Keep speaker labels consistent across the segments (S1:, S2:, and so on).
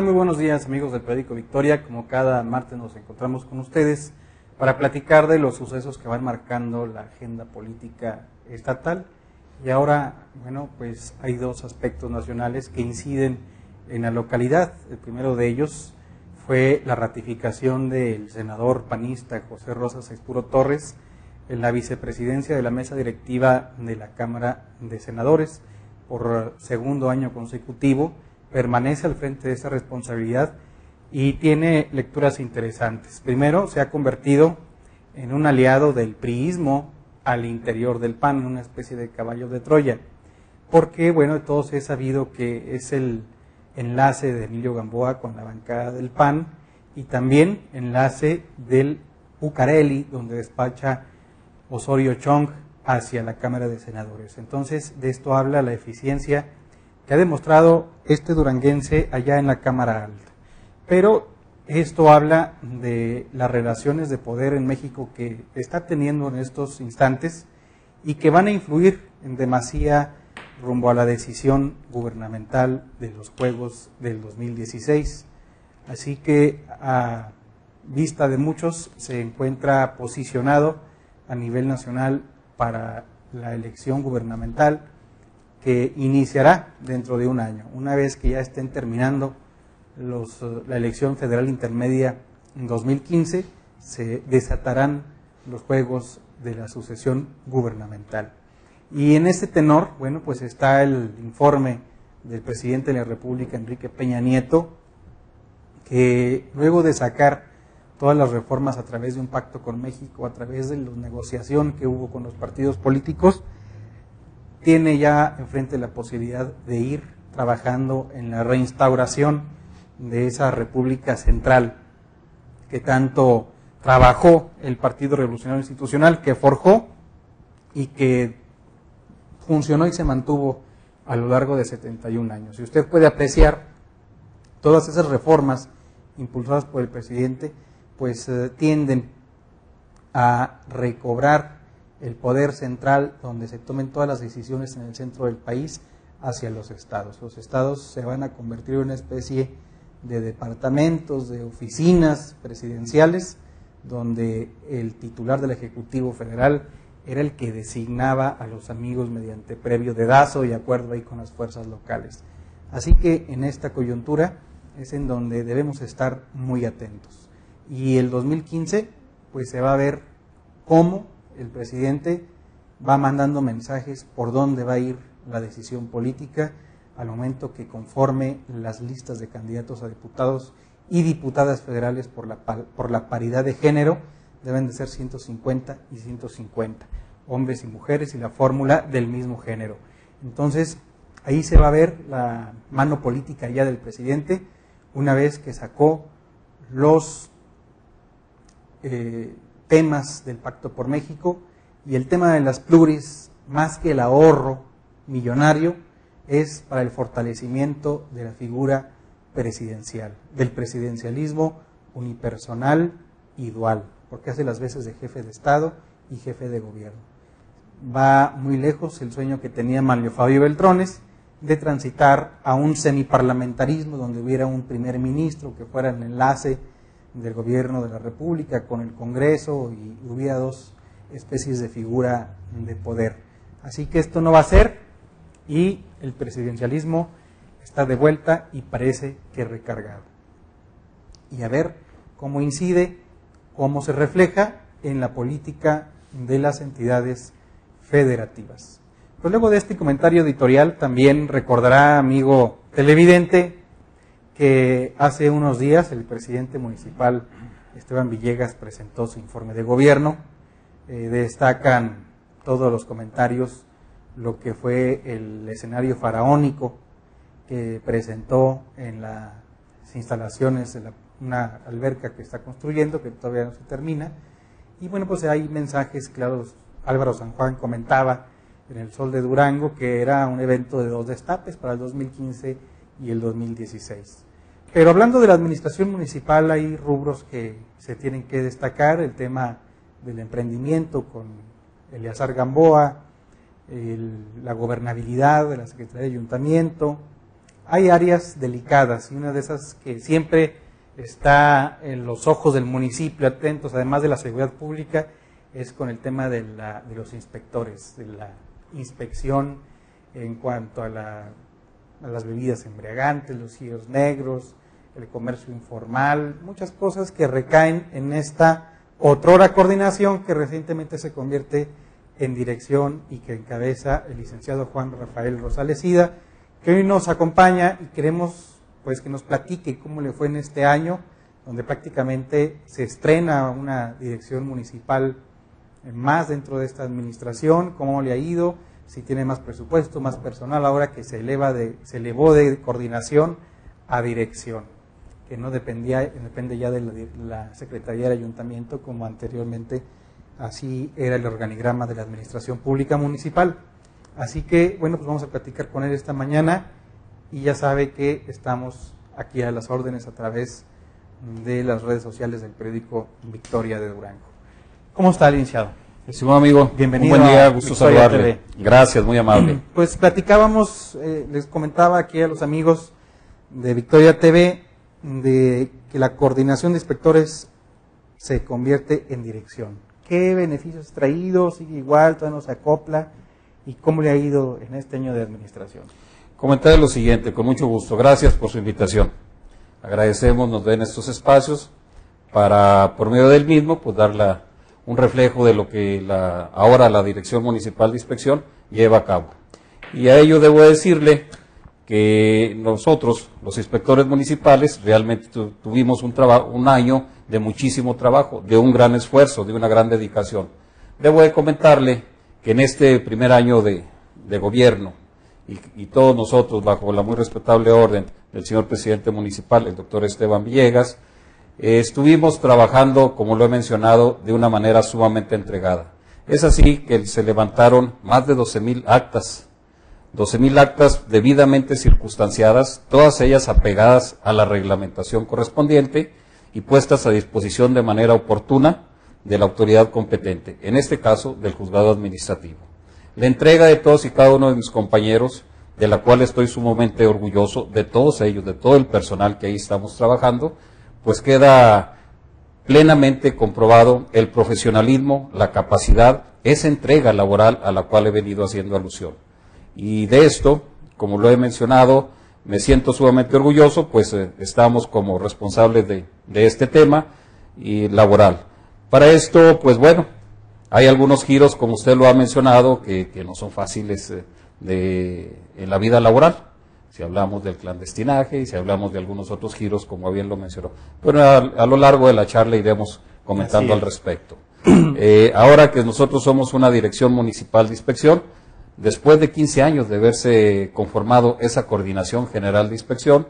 S1: Muy buenos días amigos del periódico Victoria. Como cada martes nos encontramos con ustedes para platicar de los sucesos que van marcando la agenda política estatal. Y ahora, bueno, pues hay dos aspectos nacionales que inciden en la localidad. El primero de ellos fue la ratificación del senador panista José Rosas Expuro Torres en la vicepresidencia de la mesa directiva de la Cámara de Senadores por segundo año consecutivo permanece al frente de esa responsabilidad y tiene lecturas interesantes. Primero, se ha convertido en un aliado del priismo al interior del PAN, una especie de caballo de Troya, porque, bueno, todos he sabido que es el enlace de Emilio Gamboa con la bancada del PAN y también enlace del Bucareli, donde despacha Osorio Chong hacia la Cámara de Senadores. Entonces, de esto habla la eficiencia que ha demostrado este duranguense allá en la Cámara Alta. Pero esto habla de las relaciones de poder en México que está teniendo en estos instantes y que van a influir en demasía rumbo a la decisión gubernamental de los Juegos del 2016. Así que a vista de muchos se encuentra posicionado a nivel nacional para la elección gubernamental que iniciará dentro de un año, una vez que ya estén terminando los, la elección federal intermedia en 2015, se desatarán los juegos de la sucesión gubernamental. Y en este tenor, bueno, pues está el informe del presidente de la República, Enrique Peña Nieto, que luego de sacar todas las reformas a través de un pacto con México, a través de la negociación que hubo con los partidos políticos, tiene ya enfrente la posibilidad de ir trabajando en la reinstauración de esa República Central que tanto trabajó el Partido Revolucionario Institucional, que forjó y que funcionó y se mantuvo a lo largo de 71 años. Y usted puede apreciar todas esas reformas impulsadas por el presidente, pues eh, tienden a recobrar el poder central donde se tomen todas las decisiones en el centro del país hacia los estados. Los estados se van a convertir en una especie de departamentos, de oficinas presidenciales, donde el titular del Ejecutivo Federal era el que designaba a los amigos mediante previo dedazo y acuerdo ahí con las fuerzas locales. Así que en esta coyuntura es en donde debemos estar muy atentos. Y el 2015, pues se va a ver cómo el presidente va mandando mensajes por dónde va a ir la decisión política al momento que conforme las listas de candidatos a diputados y diputadas federales por la, por la paridad de género deben de ser 150 y 150, hombres y mujeres y la fórmula del mismo género. Entonces, ahí se va a ver la mano política ya del presidente una vez que sacó los eh, temas del Pacto por México y el tema de las pluris, más que el ahorro millonario, es para el fortalecimiento de la figura presidencial, del presidencialismo unipersonal y dual, porque hace las veces de jefe de Estado y jefe de gobierno. Va muy lejos el sueño que tenía Manlio Fabio Beltrones de transitar a un semiparlamentarismo donde hubiera un primer ministro que fuera el enlace del gobierno de la República con el Congreso y hubiera dos especies de figura de poder. Así que esto no va a ser y el presidencialismo está de vuelta y parece que recargado. Y a ver cómo incide, cómo se refleja en la política de las entidades federativas. Pues luego de este comentario editorial también recordará, amigo televidente, que hace unos días el presidente municipal Esteban Villegas presentó su informe de gobierno, eh, destacan todos los comentarios lo que fue el escenario faraónico que presentó en las instalaciones de una alberca que está construyendo, que todavía no se termina. Y bueno, pues hay mensajes claros. Álvaro San Juan comentaba en el Sol de Durango que era un evento de dos destapes para el 2015 y el 2016. Pero hablando de la administración municipal, hay rubros que se tienen que destacar, el tema del emprendimiento con Eleazar Gamboa, la gobernabilidad de la Secretaría de Ayuntamiento. Hay áreas delicadas y una de esas que siempre está en los ojos del municipio atentos, además de la seguridad pública, es con el tema de, los inspectores, de la inspección en cuanto a, las bebidas embriagantes, los giros negros, el comercio informal, muchas cosas que recaen en esta otrora coordinación que recientemente se convierte en dirección y que encabeza el licenciado Juan Rafael Rosales Ida, que hoy nos acompaña y queremos pues que nos platique cómo le fue en este año, donde prácticamente se estrena una dirección municipal más dentro de esta administración, cómo le ha ido, si tiene más presupuesto, más personal, ahora que se eleva de, se elevó de coordinación a dirección, que no dependía, depende ya de la, Secretaría del Ayuntamiento como anteriormente así era el organigrama de la Administración Pública Municipal. Así que, bueno, pues vamos a platicar con él esta mañana y ya sabe que estamos aquí a las órdenes a través de las redes sociales del periódico Victoria de Durango. ¿Cómo está, licenciado?
S2: Estimado amigo,
S1: bienvenido.
S2: Un buen día, gusto saludarle. Gracias, muy amable.
S1: Pues platicábamos, eh, les comentaba aquí a los amigos de Victoria TV de que la coordinación de inspectores se convierte en dirección. ¿Qué beneficios ha traído? ¿Sigue igual? ¿Todavía no se acopla? ¿Y cómo le ha ido en este año de administración?
S2: Comentar lo siguiente, con mucho gusto. Gracias por su invitación. Agradecemos nos den estos espacios para, por medio del mismo, pues dar un reflejo de lo que la, ahora la Dirección Municipal de Inspección lleva a cabo. Y a ello debo decirle que nosotros, los inspectores municipales, realmente tuvimos un, un año de muchísimo trabajo, de un gran esfuerzo, de una gran dedicación. Debo de comentarle que en este primer año de, gobierno, y, todos nosotros, bajo la muy respetable orden del señor presidente municipal, el doctor Esteban Villegas, eh, estuvimos trabajando, como lo he mencionado, de una manera sumamente entregada. Es así que se levantaron más de 12 mil actas 12.000 actas debidamente circunstanciadas, todas ellas apegadas a la reglamentación correspondiente y puestas a disposición de manera oportuna de la autoridad competente, en este caso del juzgado administrativo. La entrega de todos y cada uno de mis compañeros, de la cual estoy sumamente orgulloso, de todos ellos, de todo el personal que ahí estamos trabajando, pues queda plenamente comprobado el profesionalismo, la capacidad, esa entrega laboral a la cual he venido haciendo alusión. Y de esto, como lo he mencionado, me siento sumamente orgulloso, pues eh, estamos como responsables de, este tema y laboral. Para esto, pues bueno, hay algunos giros, como usted lo ha mencionado, que, no son fáciles eh, en la vida laboral. Si hablamos del clandestinaje y si hablamos de algunos otros giros, como bien lo mencionó. Pero a, lo largo de la charla iremos comentando al respecto. Eh, ahora que nosotros somos una dirección municipal de inspección, Después de 15 años de haberse conformado esa coordinación general de inspección,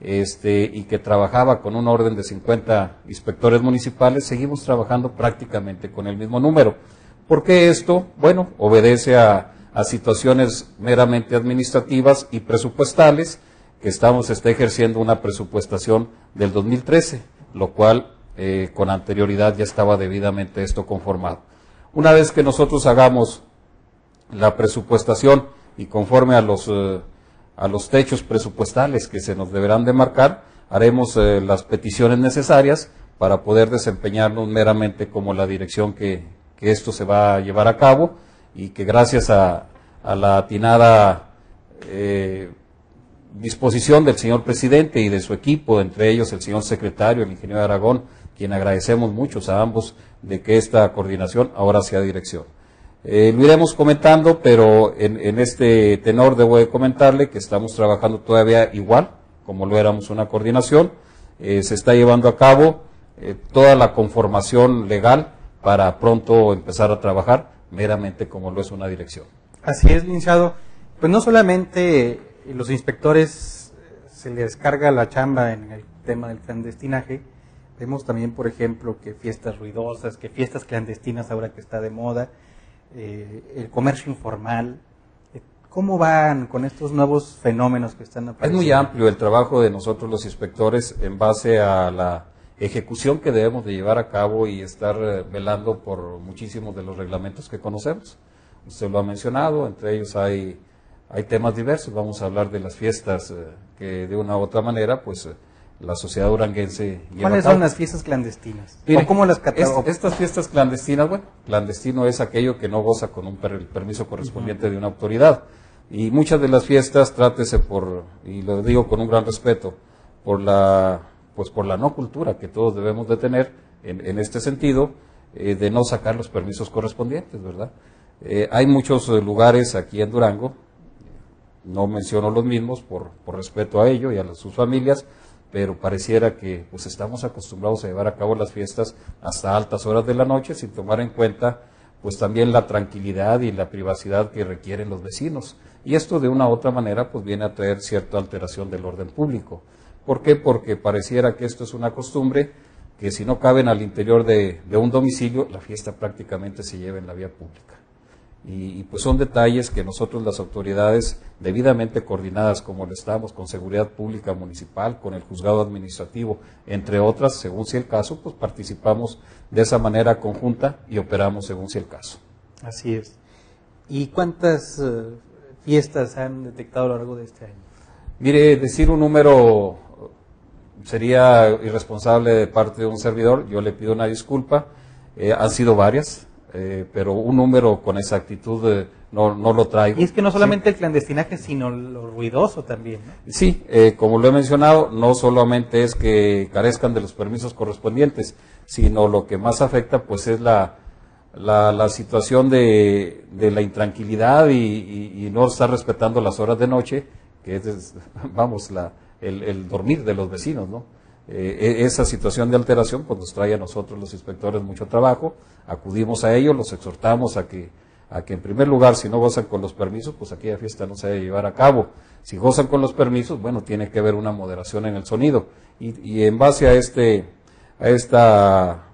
S2: este, y que trabajaba con un orden de 50 inspectores municipales, seguimos trabajando prácticamente con el mismo número. ¿Por qué esto? Bueno, obedece a, situaciones meramente administrativas y presupuestales, que estamos está ejerciendo una presupuestación del 2013, lo cual eh, con anterioridad ya estaba debidamente esto conformado. Una vez que nosotros hagamos la presupuestación y conforme a los, eh, a los techos presupuestales que se nos deberán de marcar, haremos eh, las peticiones necesarias para poder desempeñarnos meramente como la dirección que, que, esto se va a llevar a cabo y que gracias a, la atinada eh, disposición del señor presidente y de su equipo, entre ellos el señor secretario, el ingeniero Aragón, quien agradecemos mucho a ambos de que esta coordinación ahora sea dirección. Eh, lo iremos comentando, pero en, este tenor debo de comentarle que estamos trabajando todavía igual, como lo éramos una coordinación. Eh, se está llevando a cabo toda la conformación legal para pronto empezar a trabajar meramente como lo es una dirección.
S1: Así es, licenciado. Pues no solamente los inspectores eh, se les carga la chamba en el tema del clandestinaje, vemos también, por ejemplo, que fiestas ruidosas, que fiestas clandestinas ahora que está de moda, eh, el comercio informal. Eh, ¿Cómo van con estos nuevos fenómenos que están apareciendo?
S2: Es muy amplio el trabajo de nosotros los inspectores en base a la ejecución que debemos de llevar a cabo y estar eh, velando por muchísimos de los reglamentos que conocemos. Usted lo ha mencionado, entre ellos hay, hay temas diversos. Vamos a hablar de las fiestas eh, que de una u otra manera, pues eh, la sociedad duranguense lleva
S1: ¿Cuáles
S2: a cabo.
S1: son las fiestas clandestinas?
S2: Mire,
S1: ¿O cómo las
S2: es-
S1: catalogan?
S2: estas fiestas clandestinas, bueno, clandestino es aquello que no goza con un per- el permiso correspondiente de una autoridad. Y muchas de las fiestas, trátese por, y lo digo con un gran respeto, por la, pues por la no cultura que todos debemos de tener en, en este sentido, eh, de no sacar los permisos correspondientes, ¿verdad? Eh, hay muchos eh, lugares aquí en Durango, no menciono los mismos por, por respeto a ello y a sus familias, pero pareciera que pues estamos acostumbrados a llevar a cabo las fiestas hasta altas horas de la noche sin tomar en cuenta pues también la tranquilidad y la privacidad que requieren los vecinos. Y esto de una u otra manera pues viene a traer cierta alteración del orden público. ¿Por qué? Porque pareciera que esto es una costumbre que si no caben al interior de, de un domicilio, la fiesta prácticamente se lleva en la vía pública. Y, y, pues son detalles que nosotros las autoridades debidamente coordinadas como lo estamos con seguridad pública municipal, con el juzgado administrativo, entre otras, según sea el caso, pues participamos de esa manera conjunta y operamos según sea el caso.
S1: Así es. ¿Y cuántas eh, fiestas han detectado a lo largo de este año?
S2: Mire, decir un número sería irresponsable de parte de un servidor, yo le pido una disculpa, eh, han sido varias, eh, pero un número con exactitud eh, no, no lo traigo.
S1: Y es que no solamente el clandestinaje, sino lo ruidoso también. ¿no?
S2: Sí, eh, como lo he mencionado, no solamente es que carezcan de los permisos correspondientes, sino lo que más afecta pues es la, la, la situación de, de la intranquilidad y, y- y no estar respetando las horas de noche, que es, vamos, la, el, dormir de los vecinos, ¿no? Eh, e- esa situación de alteración pues nos trae a nosotros los inspectores mucho trabajo, acudimos a ellos, los exhortamos a que, a que en primer lugar, si no gozan con los permisos, pues aquella fiesta no se debe llevar a cabo. Si gozan con los permisos, bueno, tiene que haber una moderación en el sonido. Y, y en base a este, a esta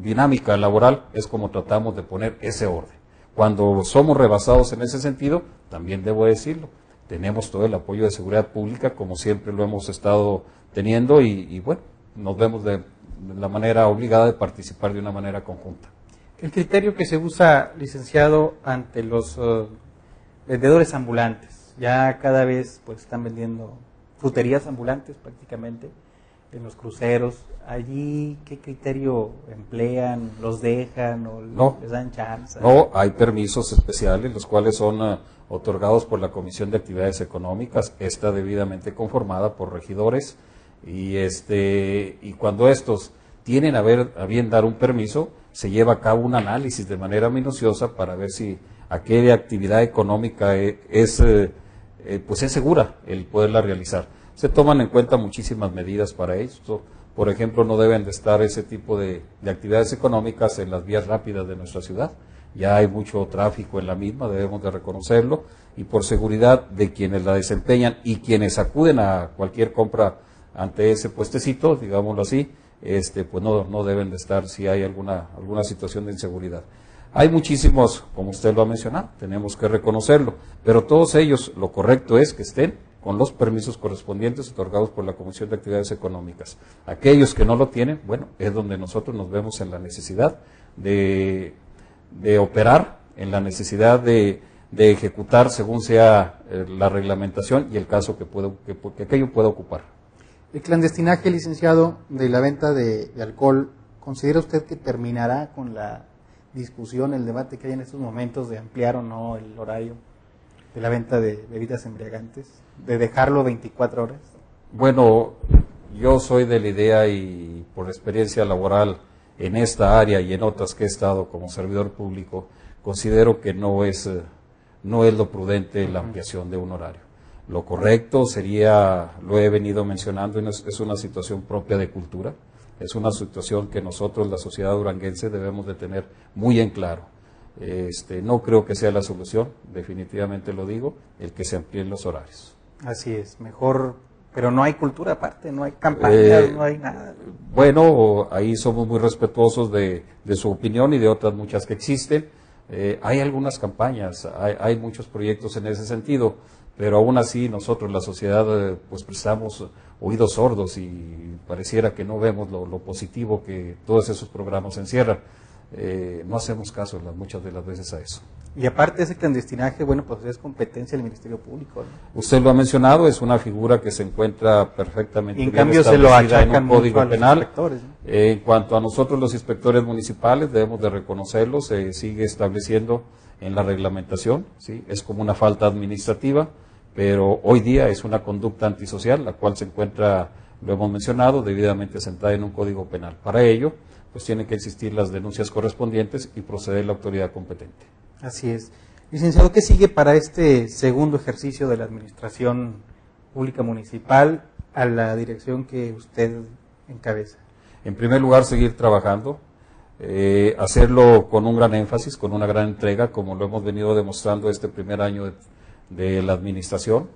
S2: dinámica laboral es como tratamos de poner ese orden. Cuando somos rebasados en ese sentido, también debo decirlo, tenemos todo el apoyo de seguridad pública, como siempre lo hemos estado teniendo, y, y bueno, nos vemos de, de la manera obligada de participar de una manera conjunta.
S1: El criterio que se usa, licenciado, ante los eh, vendedores ambulantes, ya cada vez pues están vendiendo fruterías ambulantes prácticamente en los cruceros. Allí, ¿qué criterio emplean? ¿Los dejan o
S2: No.
S1: les dan chance?
S2: No, hay permisos especiales, los cuales son eh, otorgados por la Comisión de Actividades Económicas, está debidamente conformada por regidores, y este y cuando estos tienen a, ver, a bien dar un permiso, se lleva a cabo un análisis de manera minuciosa para ver si aquella actividad económica eh, es, eh, eh, pues es segura el poderla realizar. Se toman en cuenta muchísimas medidas para esto. Por ejemplo, no deben de estar ese tipo de actividades económicas en las vías rápidas de nuestra ciudad. Ya hay mucho tráfico en la misma, debemos de reconocerlo, y por seguridad de quienes la desempeñan y quienes acuden a cualquier compra ante ese puestecito, digámoslo así, este, pues no, no deben de estar si hay alguna, alguna situación de inseguridad. Hay muchísimos, como usted lo ha mencionado, tenemos que reconocerlo, pero todos ellos lo correcto es que estén con los permisos correspondientes otorgados por la Comisión de Actividades Económicas. Aquellos que no lo tienen, bueno, es donde nosotros nos vemos en la necesidad de, de operar, en la necesidad de, de ejecutar según sea eh, la reglamentación y el caso que, pueda, que, que aquello pueda ocupar.
S1: El clandestinaje, licenciado, de la venta de, de alcohol, ¿considera usted que terminará con la discusión, el debate que hay en estos momentos de ampliar o no el horario de la venta de bebidas embriagantes, de dejarlo 24 horas?
S2: Bueno, yo soy de la idea y por experiencia laboral en esta área y en otras que he estado como servidor público, considero que no es, eh, no es lo prudente la ampliación de un horario. Lo correcto sería, lo he venido mencionando, es una situación propia de cultura. es una situación que nosotros, la sociedad duranguense, debemos de tener muy en claro. Este, no creo que sea la solución, definitivamente lo digo, el que se amplíen los horarios.
S1: Así es, mejor, pero no hay cultura aparte, no hay campañas,
S2: Eh,
S1: no hay nada.
S2: Bueno, ahí somos muy respetuosos de, de su opinión y de otras muchas que existen. Eh, hay algunas campañas, hay, hay muchos proyectos en ese sentido, pero aún así nosotros, la sociedad, eh, pues prestamos oídos sordos y pareciera que no vemos lo, lo positivo que todos esos programas encierran. No hacemos caso muchas de las veces a eso.
S1: Y aparte ese clandestinaje, bueno, pues es competencia del Ministerio Público. ¿no?
S2: Usted lo ha mencionado, es una figura que se encuentra perfectamente
S1: Y en
S2: bien
S1: cambio se lo
S2: en un código
S1: a los
S2: penal.
S1: inspectores, ¿no?
S2: Eh, en cuanto a nosotros los inspectores municipales, debemos de reconocerlo, se sigue estableciendo en la reglamentación, ¿sí? es como una falta administrativa, pero hoy día es una conducta antisocial, la cual se encuentra, lo hemos mencionado, debidamente sentada en un código penal. Para ello, pues tienen que existir las denuncias correspondientes y proceder la autoridad competente.
S1: Así es. Licenciado, ¿qué sigue para este segundo ejercicio de la Administración Pública Municipal a la dirección que usted encabeza?
S2: En primer lugar, seguir trabajando, eh, hacerlo con un gran énfasis, con una gran entrega, como lo hemos venido demostrando este primer año de, la administración.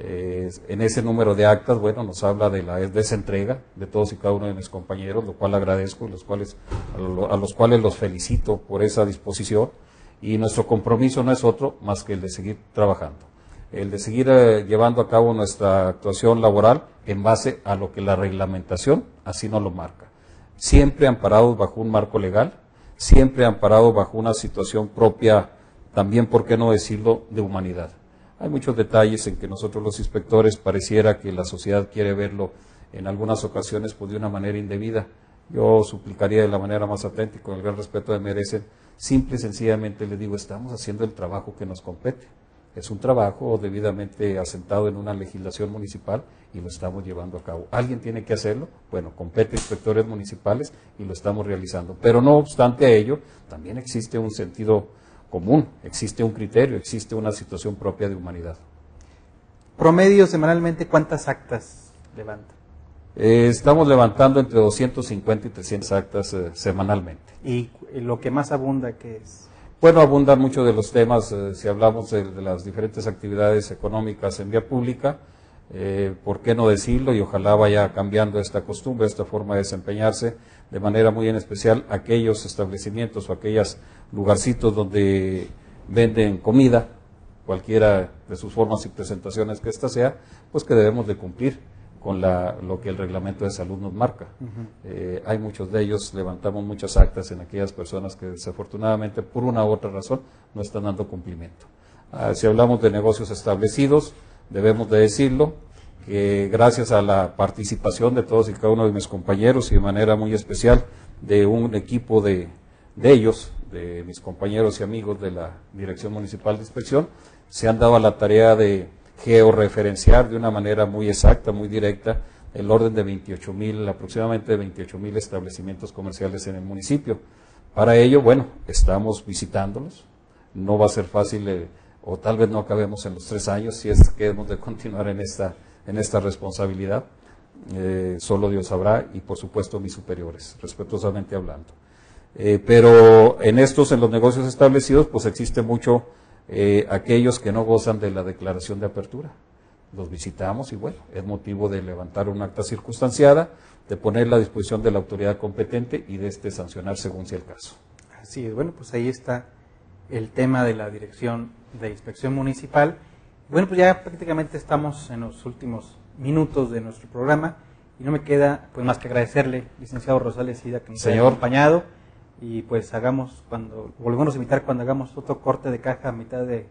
S2: Eh, en ese número de actas, bueno, nos habla de, la, de esa entrega de todos y cada uno de mis compañeros, lo cual agradezco y los cuales, a, lo- a los cuales los felicito por esa disposición. Y nuestro compromiso no es otro más que el de seguir trabajando el de seguir eh, llevando a cabo nuestra actuación laboral en base a lo que la reglamentación así nos lo marca. Siempre amparados bajo un marco legal, siempre amparados bajo una situación propia, también, por qué no decirlo, de humanidad. Hay muchos detalles en que nosotros los inspectores pareciera que la sociedad quiere verlo en algunas ocasiones pues, de una manera indebida. Yo suplicaría de la manera más atenta y con el gran respeto que merecen, simple y sencillamente les digo, estamos haciendo el trabajo que nos compete. Es un trabajo debidamente asentado en una legislación municipal y lo estamos llevando a cabo. ¿Alguien tiene que hacerlo? Bueno, compete inspectores municipales y lo estamos realizando. Pero no obstante a ello, también existe un sentido común, existe un criterio, existe una situación propia de humanidad.
S1: Promedio semanalmente, ¿cuántas actas levanta?
S2: Eh, estamos levantando entre 250 y 300 actas eh, semanalmente.
S1: Y lo que más abunda, ¿qué es?
S2: Bueno, abundan muchos de los temas, eh, si hablamos de, de las diferentes actividades económicas en vía pública, eh, ¿por qué no decirlo? Y ojalá vaya cambiando esta costumbre, esta forma de desempeñarse, de manera muy en especial aquellos establecimientos o aquellos lugarcitos donde venden comida, cualquiera de sus formas y presentaciones que ésta sea, pues que debemos de cumplir con la, lo que el reglamento de salud nos marca. Eh, hay muchos de ellos, levantamos muchas actas en aquellas personas que desafortunadamente por una u otra razón no están dando cumplimiento. Ah, si hablamos de negocios establecidos, debemos de decirlo, que gracias a la participación de todos y cada uno de mis compañeros y de manera muy especial de un equipo de, de ellos, de mis compañeros y amigos de la Dirección Municipal de Inspección, se han dado a la tarea de georreferenciar de una manera muy exacta, muy directa, el orden de 28 mil, aproximadamente de 28 mil establecimientos comerciales en el municipio. Para ello, bueno, estamos visitándolos. No va a ser fácil, eh, o tal vez no acabemos en los tres años, si es que hemos de continuar en esta, en esta responsabilidad. Eh, solo Dios sabrá, y por supuesto mis superiores, respetuosamente hablando. Eh, pero en estos, en los negocios establecidos, pues existe mucho eh, aquellos que no gozan de la declaración de apertura. Los visitamos y bueno, es motivo de levantar un acta circunstanciada, de ponerla a disposición de la autoridad competente y de este sancionar según sea el caso.
S1: Así es, bueno, pues ahí está el tema de la Dirección de Inspección Municipal. Bueno, pues ya prácticamente estamos en los últimos minutos de nuestro programa y no me queda pues más que agradecerle, licenciado Rosales Sida, que nos haya
S2: Señor.
S1: acompañado y pues hagamos cuando, volvemos a invitar cuando hagamos otro corte de caja a mitad de,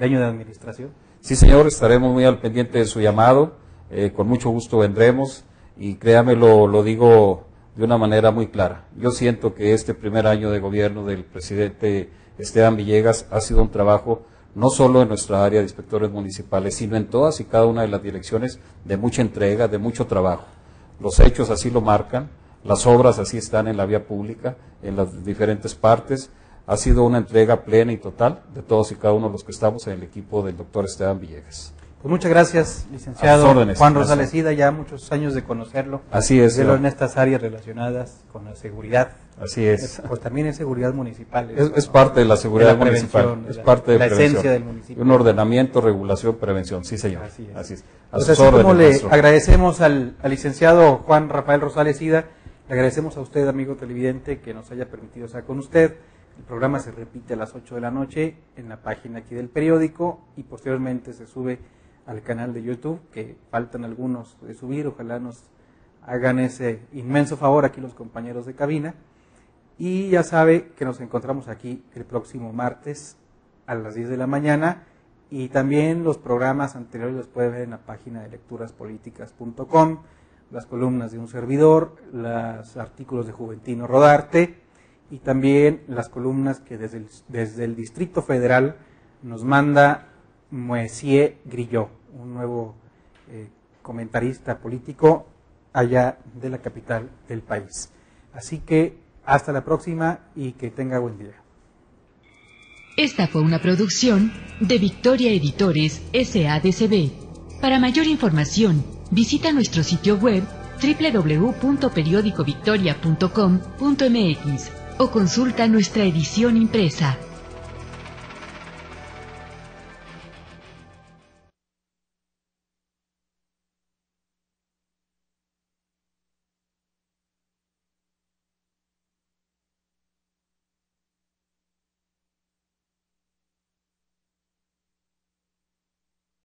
S1: año de administración.
S2: Sí, señor, estaremos muy al pendiente de su llamado. eh, con mucho gusto vendremos y créame, lo, lo digo de una manera muy clara. Yo siento que este primer año de gobierno del presidente Esteban Villegas ha sido un trabajo no solo en nuestra área de inspectores municipales, sino en todas y cada una de las direcciones de mucha entrega, de mucho trabajo. Los hechos así lo marcan, las obras así están en la vía pública, en las diferentes partes. Ha sido una entrega plena y total de todos y cada uno de los que estamos en el equipo del doctor Esteban Villegas.
S1: Pues muchas gracias, licenciado
S2: órdenes.
S1: Juan
S2: Gracias.
S1: Rosales Ida, ya muchos años de conocerlo.
S2: Así es, señor.
S1: en estas áreas relacionadas con la seguridad.
S2: Así es.
S1: Pues también en seguridad municipal.
S2: Es, es parte de la seguridad
S1: De la
S2: municipal, es
S1: la-
S2: parte de
S1: la
S2: prevención.
S1: esencia del municipio.
S2: Un ordenamiento, regulación, prevención, sí señor.
S1: Así es.
S2: Así es.
S1: Pues así como le agradecemos al, al licenciado Juan Rafael Rosales Ida, le agradecemos a usted, amigo televidente, que nos haya permitido estar con usted. El programa se repite a las 8 de la noche en la página aquí del periódico y posteriormente se sube al canal de YouTube, que faltan algunos de subir, ojalá nos hagan ese inmenso favor aquí los compañeros de cabina. Y ya sabe que nos encontramos aquí el próximo martes a las 10 de la mañana y también los programas anteriores los puede ver en la página de lecturaspolíticas.com, las columnas de un servidor, los artículos de Juventino Rodarte y también las columnas que desde el, Distrito Federal nos manda Moesier Grillot, un nuevo eh, comentarista político allá de la capital del país. Así que hasta la próxima y que tenga buen día.
S3: Esta fue una producción de Victoria Editores SADCB. Para mayor información, visita nuestro sitio web www.periodicovictoria.com.mx o consulta nuestra edición impresa.